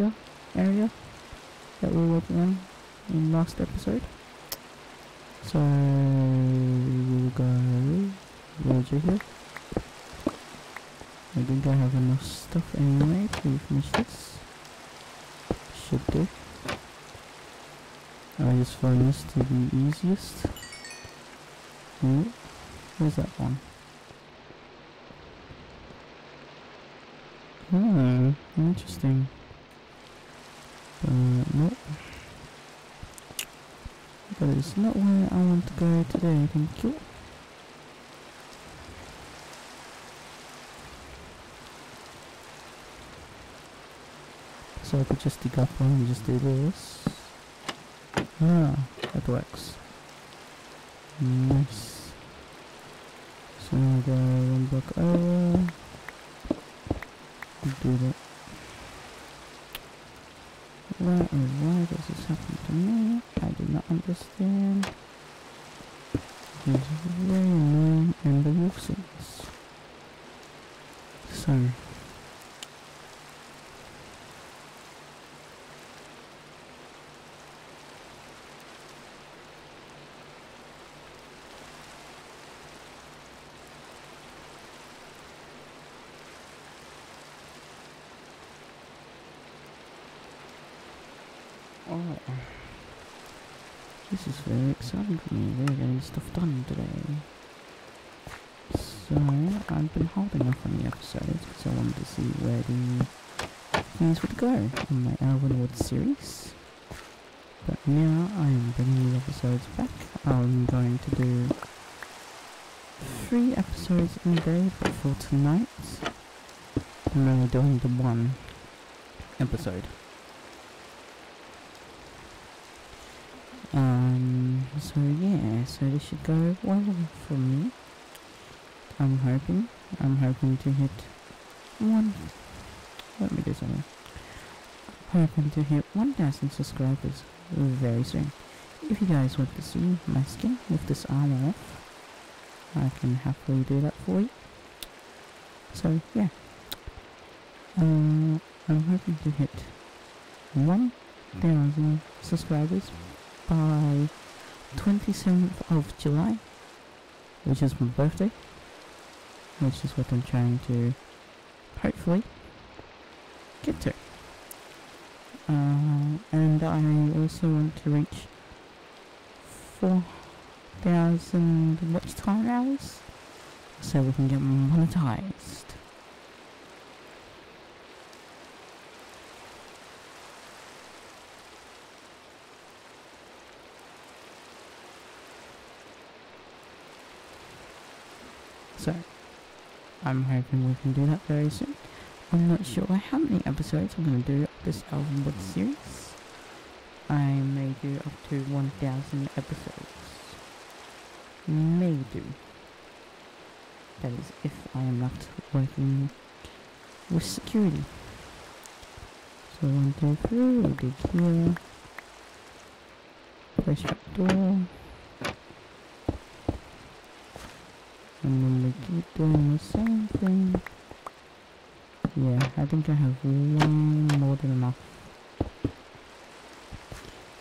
Area that we were working on in last episode. So, we will go villager here. I think I have enough stuff anyway to finish this. Should do. I just find this to be easiest. Ooh, where's that one? Hmm, interesting. But nope. But it's not where I want to go today, thank you. So I could just dig up one and just do this. Ah, that works. Nice. So now I go one block over. Do that. Why or why does this happen to me? I do not understand. It's very annoying and the nuisance. So Oh. This is very exciting for me. We're getting stuff done today. So, I've been holding off on the episodes because I wanted to see where the things would go in my Elvenwood series. But now I am bringing the episodes back. I'm going to do three episodes in a day, but for tonight, I'm only doing the one episode. Um, so yeah, so this should go well for me. Hoping, I'm hoping to hit one, let me do something. I'm hoping to hit 1000 subscribers very soon. If you guys want to see my skin with this armor off, I can happily do that for you. So yeah, uh, I'm hoping to hit 1000 subscribers by 27th of July, which is my birthday, which is what I'm trying to hopefully get to. Uh, and I also want to reach 4,000 watch time hours so we can get monetized. So, I'm hoping we can do that very soon. I'm not sure how many episodes I'm going to do of this Elvenwood series. I may do up to 1,000 episodes. May do. That is if I am not working with security. So one, two, three, we dig here. Place trap door. And then we keep doing the same thing. Yeah, I think I have one more than enough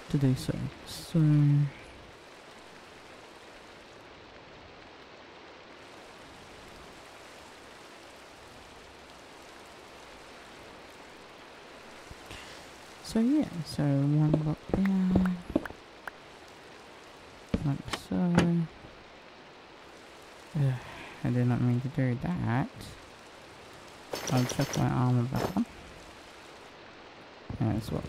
to do so. So... So yeah, so one block there. Oops. Did not mean to do that. I'll check my armor back on. As well.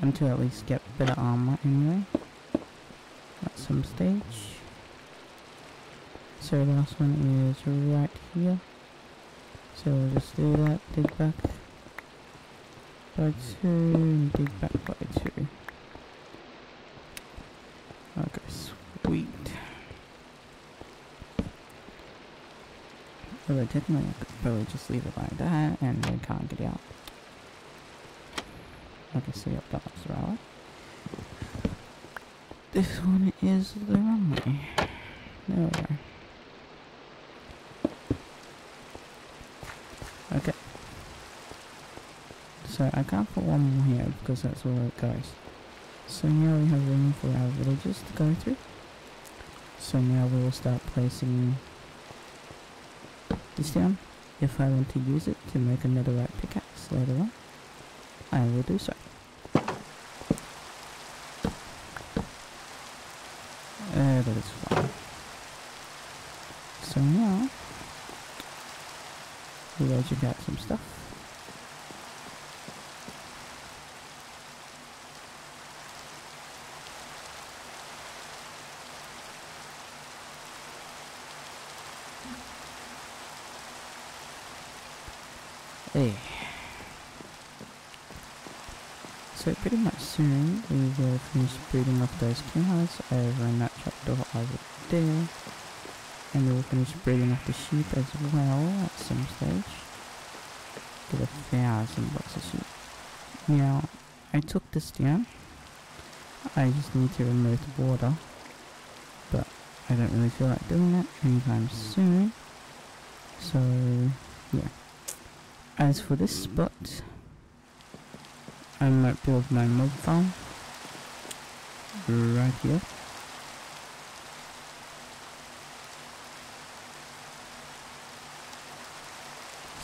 Until at least get better armor anyway. At some stage. So the last one is right here. So we'll just do that, dig back by two, and dig back by two. Okay, sweet. Technically I could probably just leave it like that and they can't get out. Okay, so yep, that was right. This one is the. There we go. Okay. So I can't put one more here because that's where it goes. So now we have room for our villages to go through. So now we will start placing this down. If I want to use it to make another netherite pickaxe later on, I will do so. Uh, that is fine. So now, we will check out some stuff. So pretty much soon we will finish breeding off those cows over in that trapdoor over there. And we will finish breeding off the sheep as well at some stage. Get a thousand bucks of sheep. Now, I took this down. I just need to remove the border. But I don't really feel like doing that anytime soon. So, yeah. As for this spot, I might build my mob farm right here.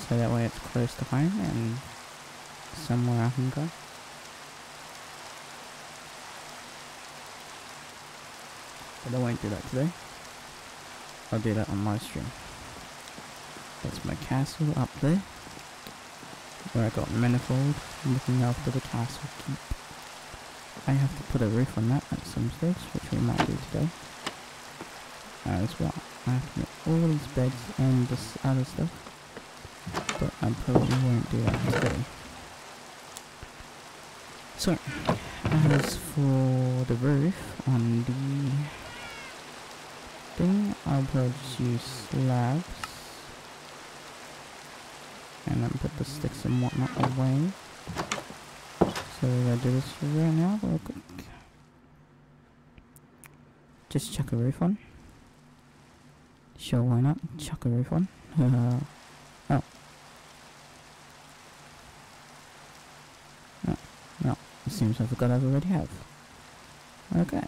So that way it's close to home and somewhere I can go. But I won't do that today. I'll do that on my stream. That's my castle up there where I got manifold looking after the castle keep. I have to put a roof on that at some stage, which we might do today. As well. I have to make all these beds and this other stuff. But I probably won't do that today. So, as for the roof on the thing, I'll probably just use slabs and then put the sticks and whatnot away. So we're gonna do this right now, real quick. Just chuck a roof on. Sure, why not? Chuck a roof on. oh. No, no. It seems I forgot I already have. Okay.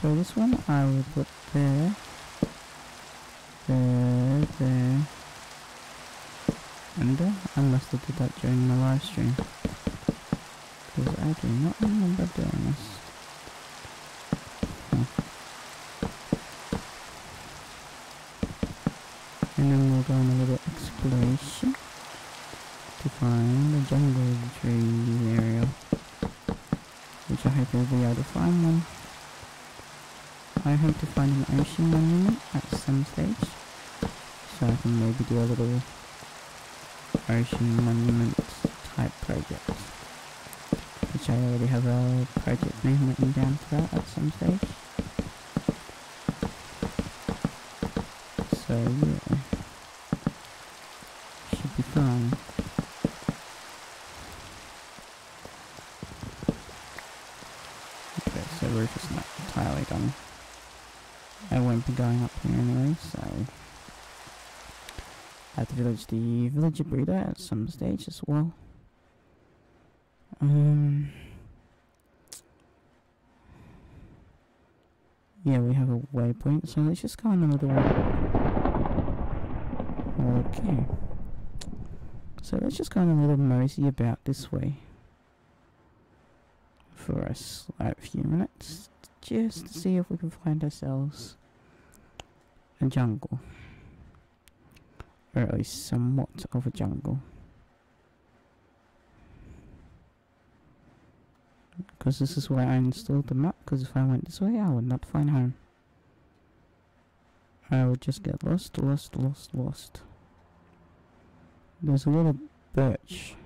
So this one I will put there. There, there. And uh, I must have did that during my live stream. Because I do not remember doing this. And then we'll go on a little exploration to find the jungle tree area. Which I hope we'll be able to find one. I hope to find an ocean monument at some stage. So I can maybe do a little ocean monument type project. Which I already have a project name written down for that at some stage. So yeah. Should be fun. Okay, so roof is not entirely done. I won't be going up here anyway, so village, the villager breeder at some stage as well. Um, yeah, we have a waypoint, so let's just go another way. Okay. So let's just go on a little mosey about this way for a slight few minutes, just to see if we can find ourselves a jungle, or at least somewhat of a jungle. Because this is why I installed the map, because if I went this way, I would not find home. I would just get lost, lost, lost, lost. There's a little birch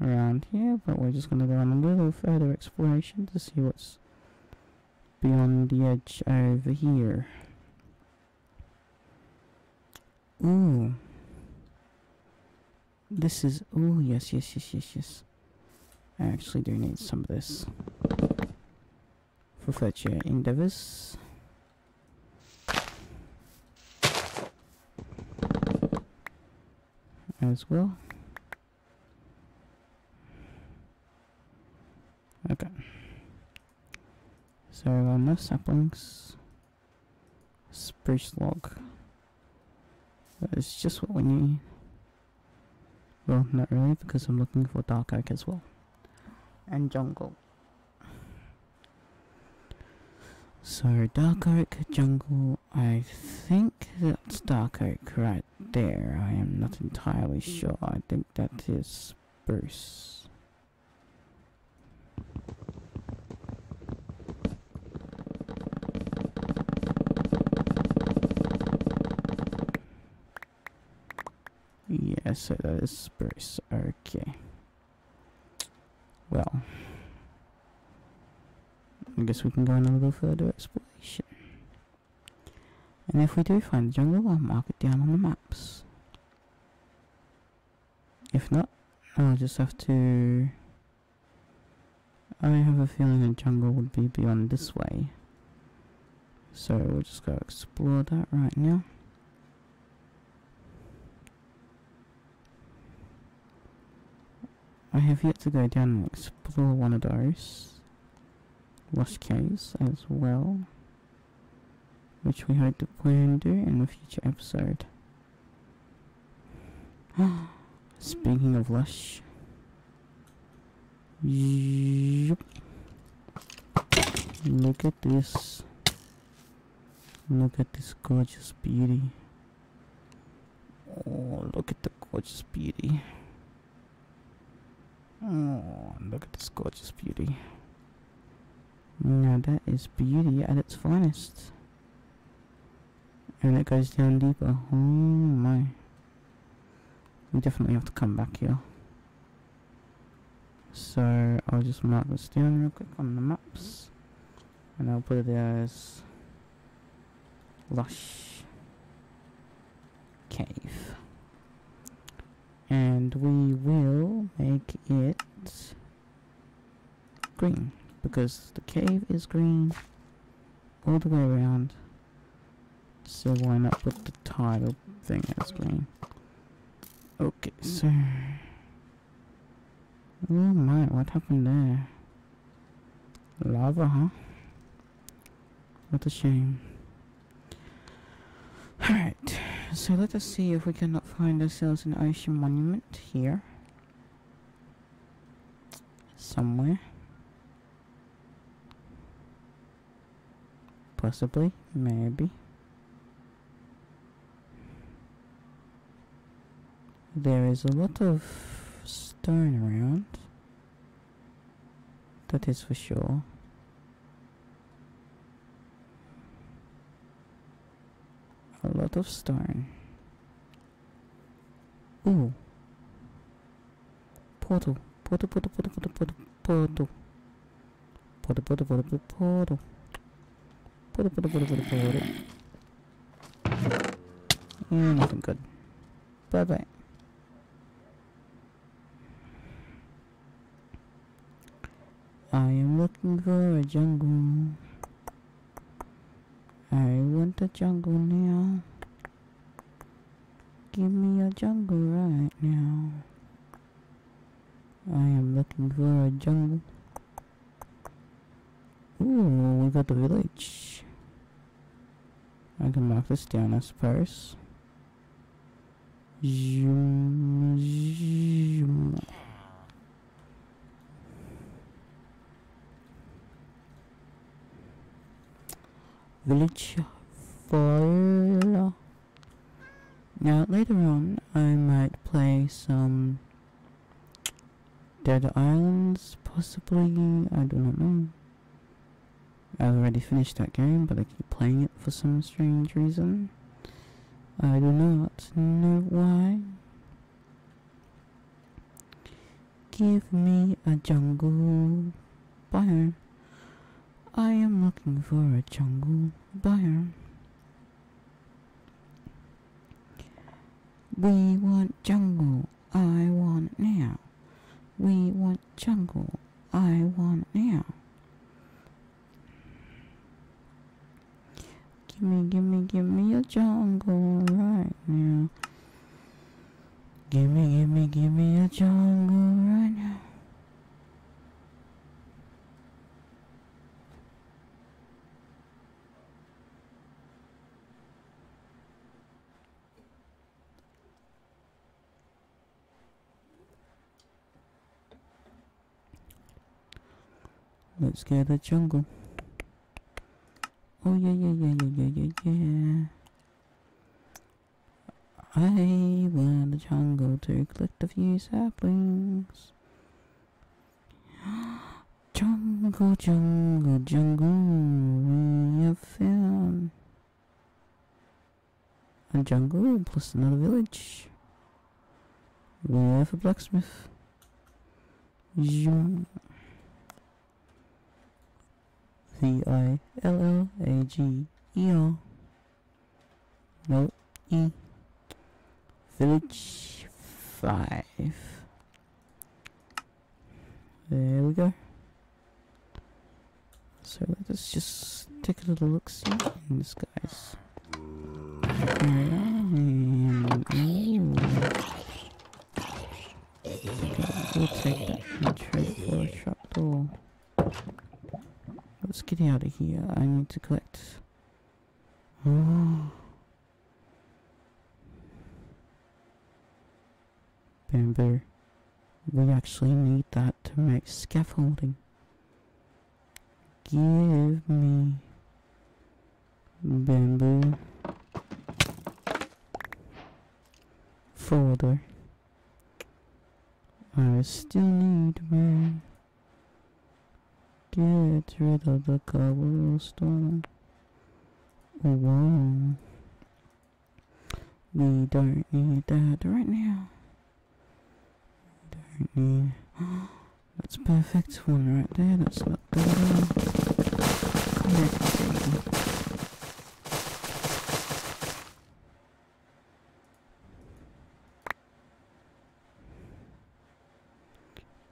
around here, but we're just going to go on a little further exploration to see what's beyond the edge over here. Ooh. This is, oh yes, yes, yes, yes, yes. I actually do need some of this for future endeavors. As well. Okay. So, uh, no saplings. Spruce log. Is just what we need. Well, not really, because I'm looking for dark oak as well and jungle. So dark oak jungle, I think that's dark oak right there. I am not entirely sure. I think that is spruce. Yes, so uh, that is spruce. Okay. Well, I guess we can go on a little further exploration. And if we do find the jungle, I'll mark it down on the maps. If not, I'll just have to... I have a feeling the jungle would be beyond this way. So we'll just go explore that right now. I have yet to go down and explore one of those lush caves as well, which we hope to plan to do in a future episode. Speaking of lush, yep. look at this. Look at this gorgeous beauty. Oh, look at the gorgeous beauty. Oh, look at this gorgeous beauty. Now that is beauty at its finest. And it goes down deeper. Oh my. We definitely have to come back here. So I'll just mark this down real quick on the maps. And I'll put it as Lush Cave and we will make it green because the cave is green all the way around. So why not put the title thing as green? Okay mm. so oh my what happened there? Lava huh? What a shame. Alright so let us see if we cannot find ourselves an ocean monument here. Somewhere. Possibly, maybe. There is a lot of stone around. That is for sure. A lot of stone. Ooh. Portal. Portal, portal, portal, portal, portal, portal. Portal, portal, portal, portal, portal. Portal, portal, portal, portal, portal. Mm, nothing good. Bye bye. I am looking for a jungle. I want a jungle now. Give me a jungle right now. I am looking for a jungle. Ooh, we got the village. I can mark this down, I suppose. Zoom, zoom. Village Fire. Now later on I might play some Dead Islands, possibly, I do not know. I've already finished that game, but I keep playing it for some strange reason. I do not know why. Give me a jungle biome. I am looking for a jungle biome. We want jungle. I want now. We want jungle. I want now. Gimme, gimme, gimme a jungle right now. Gimme, gimme, gimme a jungle right now. Let's get the jungle. Oh yeah, yeah, yeah, yeah, yeah, yeah, yeah. I want the jungle to collect a few saplings. jungle, jungle, jungle, we have found a jungle plus another village. We have a blacksmith. Zoom. V I L L A G E R. No E. Village five. There we go. So let's just take a little look see in this guy's. We'll take that and trade for a trapdoor. Let's get out of here. I need to collect. Oh. Bamboo. We actually need that to make scaffolding. Give me bamboo folder. I still need man. Get rid of the cobblestone. Oh, wow. We don't need that right now. We don't need. That's perfect one right there. That's not the connecting.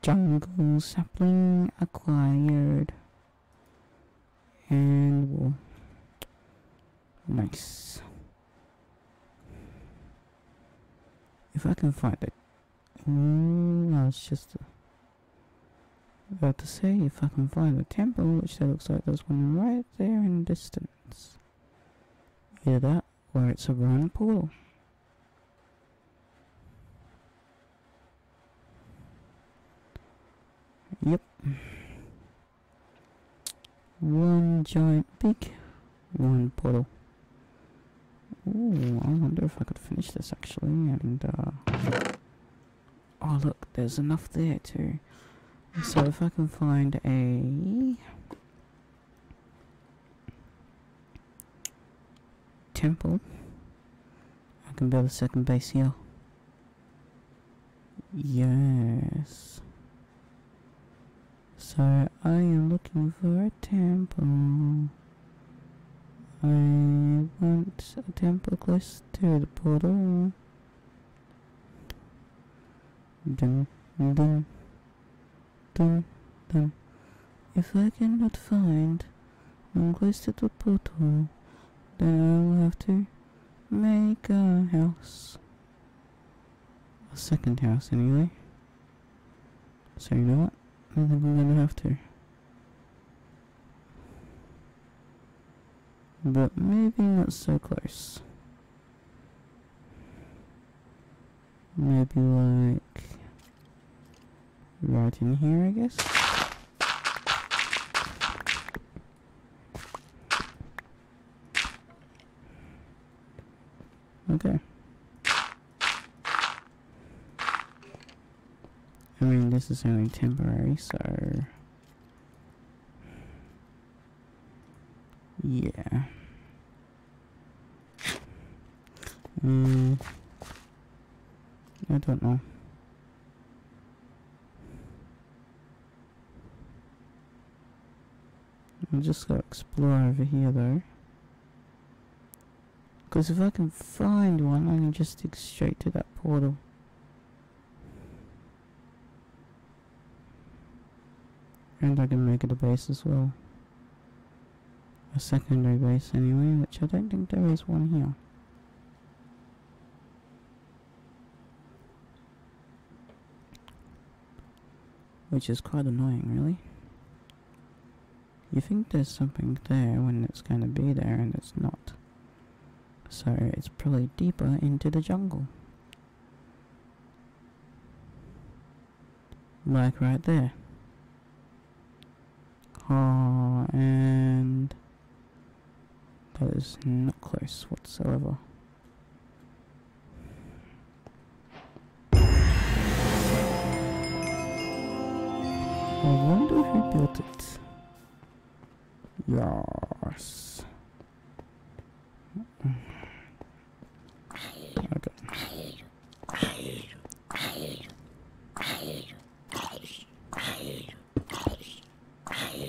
Jungle sapling acquired. And. Nice. If I can find it. Mm, I was just about to say if I can find the temple, which there looks like there's one right there in the distance. Either that or it's a run portal. Yep. One giant peak, one portal. Ooh, I wonder if I could finish this actually, and uh... Oh look, there's enough there too. So if I can find a... Temple, I can build a second base here. Yes. So I am looking for a temple. I want a temple close to the portal. Dun dun dun dun. If I cannot find one close to the portal, then I will have to make a house. A second house anyway. So you know what? I think I'm gonna have to. But maybe not so close. Maybe like right in here, I guess. Okay. Only temporary, so... Yeah. Mm, I don't know. I'll just go explore over here though. Because if I can find one, I can just stick straight to that portal. And I can make it a base as well. A secondary base anyway, which I don't think there is one here. Which is quite annoying, really. You think there's something there when it's going to be there and it's not. So it's probably deeper into the jungle. Like right there. Oh, and that is not close whatsoever. I wonder who built it. Yes.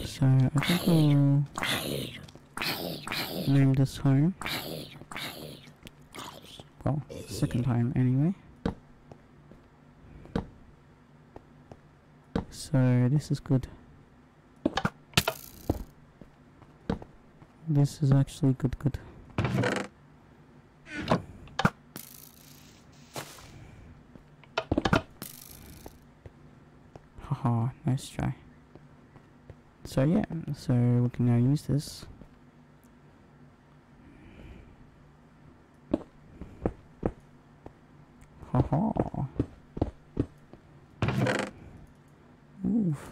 So I think we'll name this home. Well, second time anyway. So this is good. This is actually good good. Haha, nice try. So yeah, so we can now use this. Haha. Oof.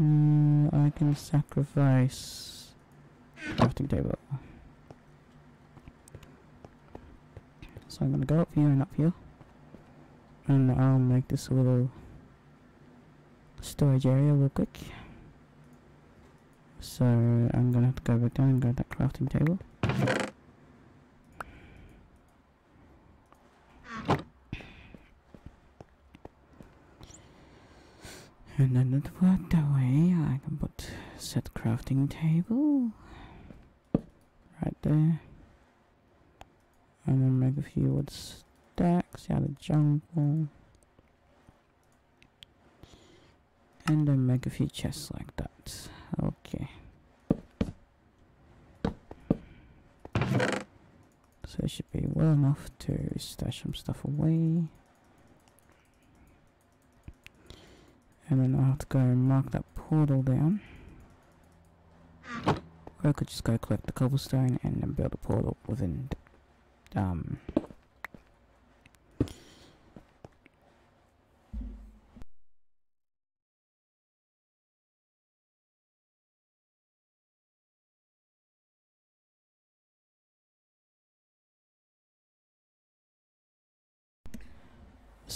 Mm, I can sacrifice crafting table. So I'm gonna go up here and up here. And I'll make this a little storage area real quick. So I'm gonna have to go back down and grab that crafting table. And then that work that way, I can put set crafting table right there. And then make a few wood stacks out of jungle. And then make a few chests like that. Okay. So it should be well enough to stash some stuff away. And then I'll have to go and mark that portal down. Or I could just go collect the cobblestone and then build a portal within the, um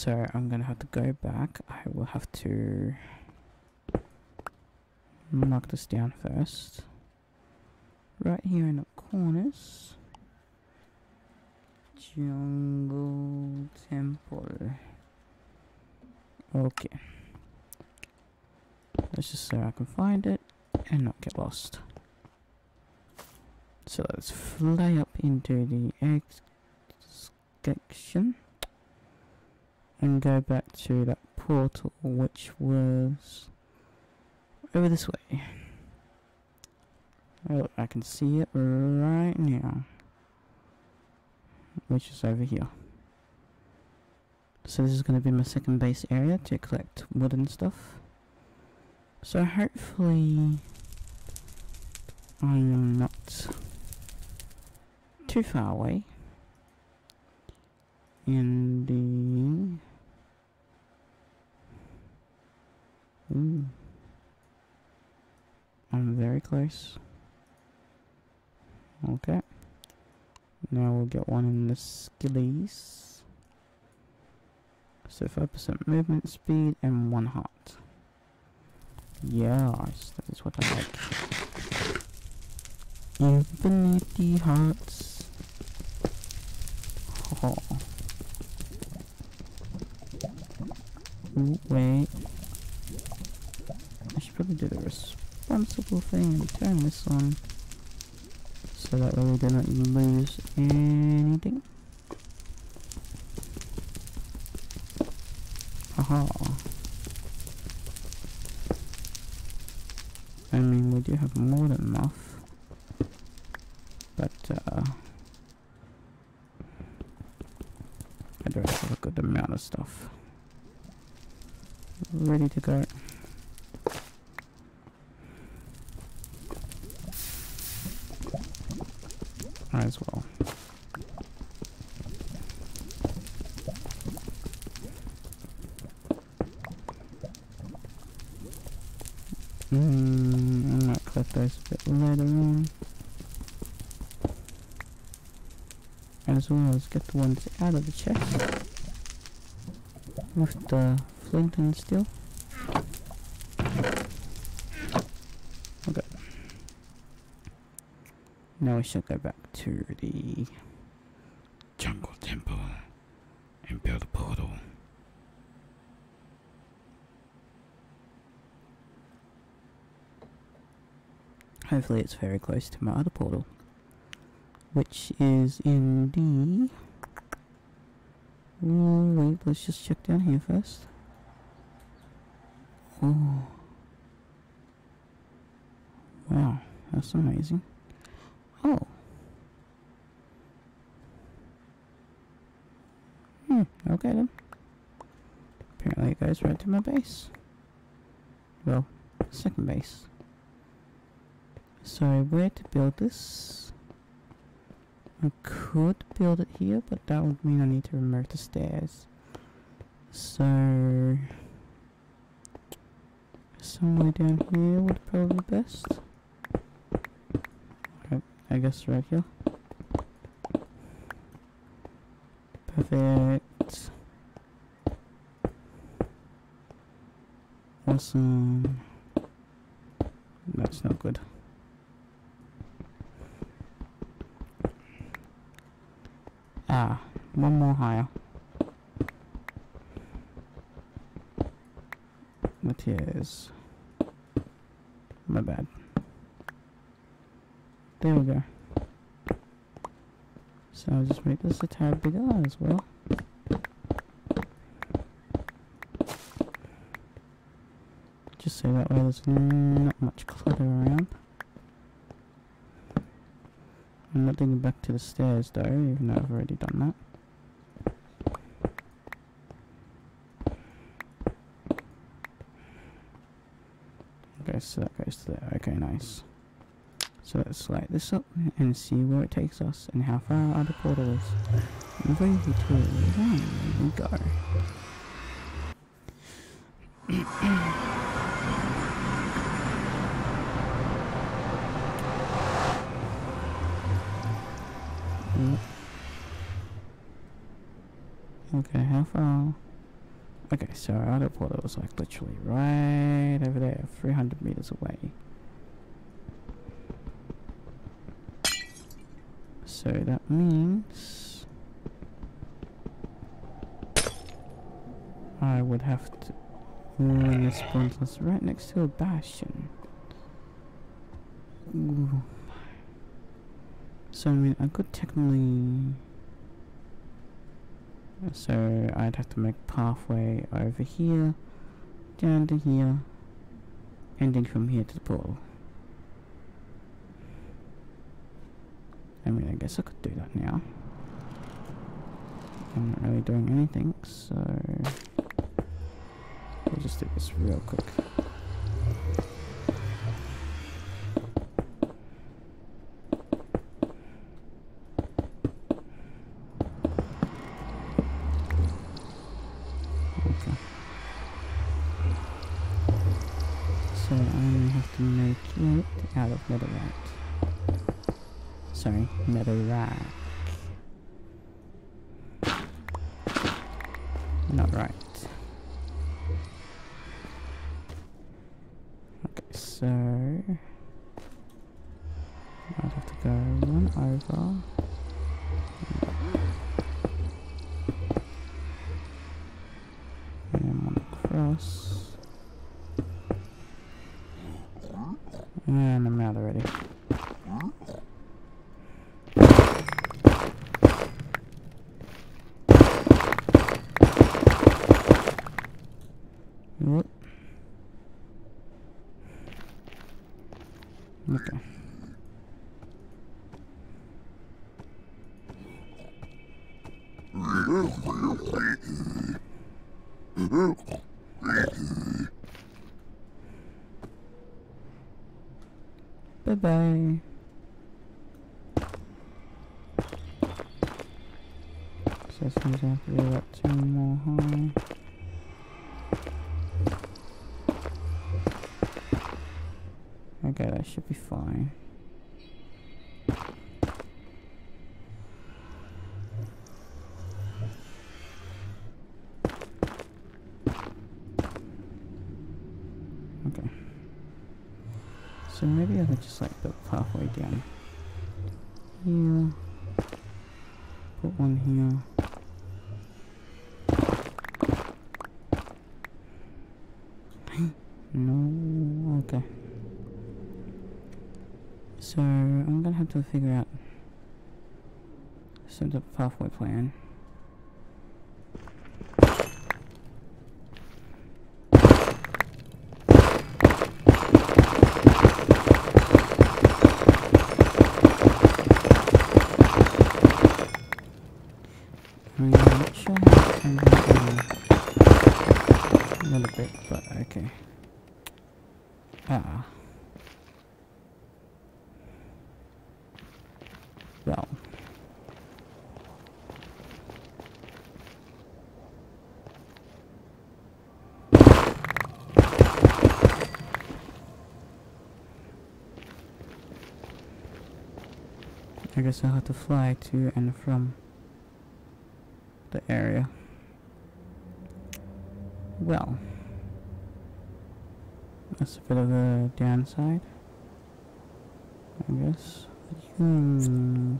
So I'm gonna have to go back. I will have to mark this down first. Right here in the corners. Jungle Temple. Okay. Let's just so I can find it and not get lost. So let's fly up into the excavation and go back to that portal which was over this way. Oh, I can see it right now. Which is over here. So this is going to be my second base area to collect wood and stuff. So hopefully I am not too far away. The... Ooh. Hmm, I'm very close. Okay. Now we'll get one in the skillies. So 5% movement speed and one heart. Yes, that is what I like. Infinity hearts. Oh. Ooh, wait. I should probably do the responsible thing and turn this on so that way we do not lose anything. Haha. I mean, we do have more than enough. But, uh... I do have a good amount of stuff. Ready to go. as well. Mm, I might collect those a bit later on. As well as get the ones out of the chest. With the flint and steel. Now we shall go back to the jungle temple and build a portal. Hopefully it's very close to my other portal. Which is in the... Oh, wait, let's just check down here first. Oh. Wow, that's amazing. Oh. Then. Apparently it goes right to my base. Well, second base. So where to build this? I could build it here, but that would mean I need to remove the stairs. So... Somewhere down here would probably be best. I guess right here. Perfect. Awesome. That's not good. Ah, one more higher. Is my bad. There we go. So I'll just make this a tad bigger as well. Just so that way there's not much clutter around. I'm not digging back to the stairs though, even though I've already done that. Okay, so that goes to there. Okay, nice. So let's light this up and see where it takes us and how far our other portal is. Three, two, one, and go. okay, how far? Okay, so our other portal is like literally right over there, 300 meters away. So that means I would have to when this spawns us right next to a bastion. Ooh. So I mean I could technically so I'd have to make pathway over here, down to here, ending from here to the portal. I mean, I guess I could do that now. I'm not really doing anything, so... We'll just do this real quick. out of netherite. Sorry, netherite. Not right. Okay, so I'd have to go one over. And one across. And I'm out already. Whoop. Okay. Bye bye. So I have to do two more high. Okay, that should be fine. Okay. So maybe I could just like build halfway down here. Put one here. no, okay. So I'm gonna have to figure out some type of pathway plan. I'm not sure how to turn that on a little bit, but okay. Ah. Well. Guess I'll have to fly to and from the area. Well, that's a bit of a downside, I guess. Hmm.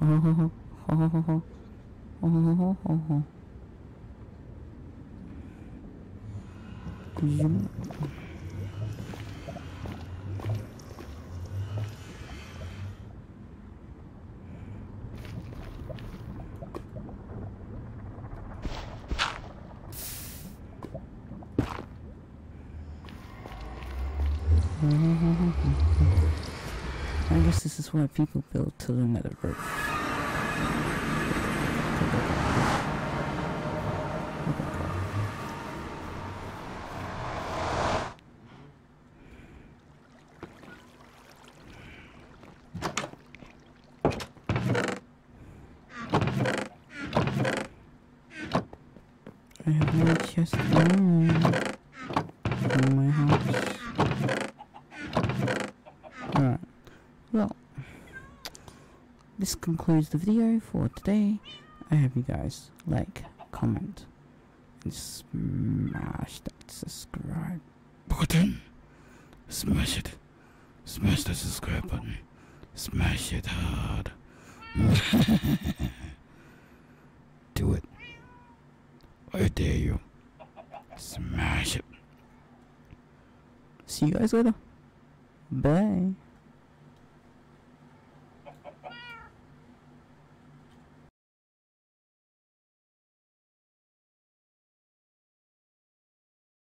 好好好好好好好好好好。Why people build to the roof. I have no chest my house. Alright. Well, this concludes the video for today. I hope you guys like, comment, and smash that subscribe button. Smash it. Smash the subscribe button. Smash it hard. Do it. I dare you. Smash it. See you guys later. Bye.